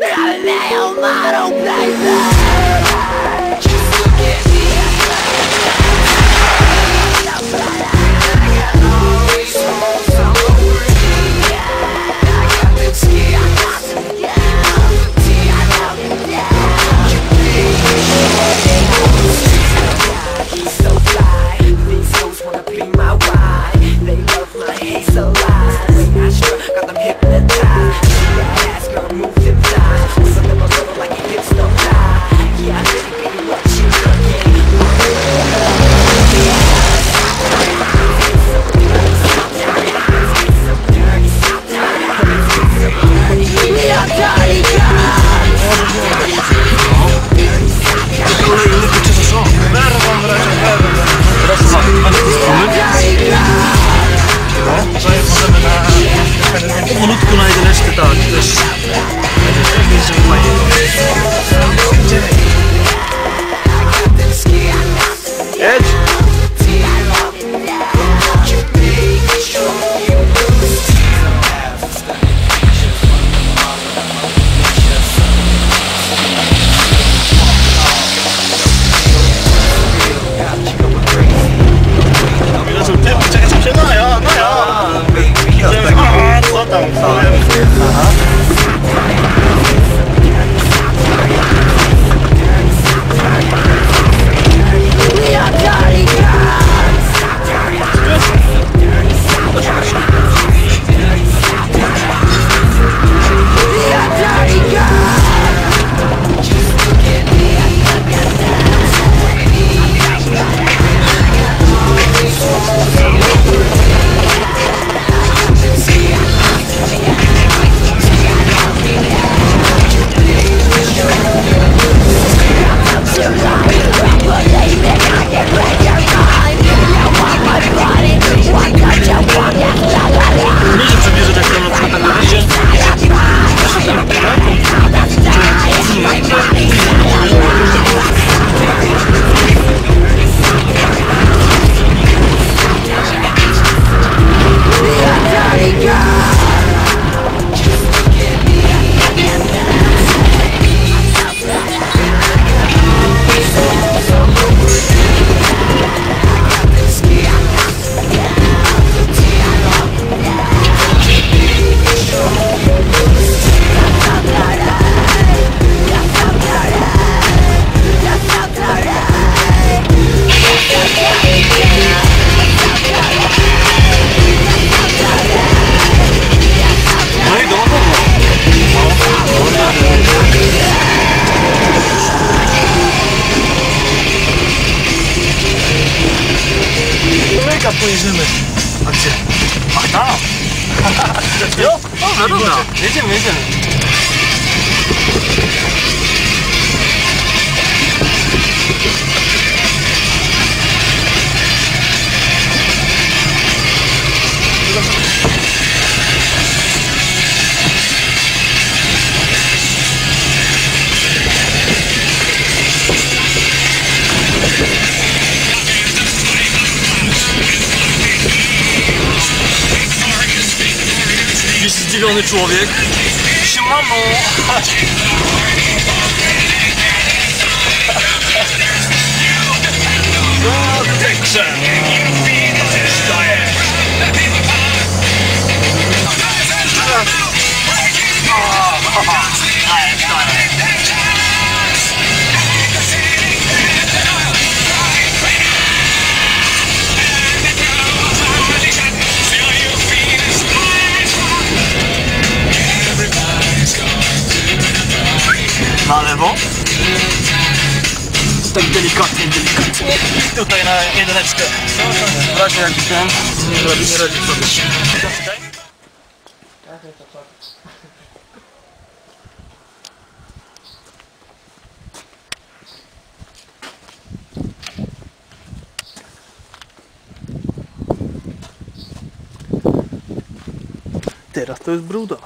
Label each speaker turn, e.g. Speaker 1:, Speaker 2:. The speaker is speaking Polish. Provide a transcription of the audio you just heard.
Speaker 1: Dame un mar, un 포지션을 맞지?
Speaker 2: 맞다!
Speaker 1: 진짜
Speaker 2: 요? 어, 나도 나. 내전, 내전. Zdziwiony człowiek. Siemano! No, delikatnie, delikatnie. Tutaj na jedyneczkę. W razie jak ten nie radzi, nie radzi sobie.
Speaker 1: Teraz to jest brudas.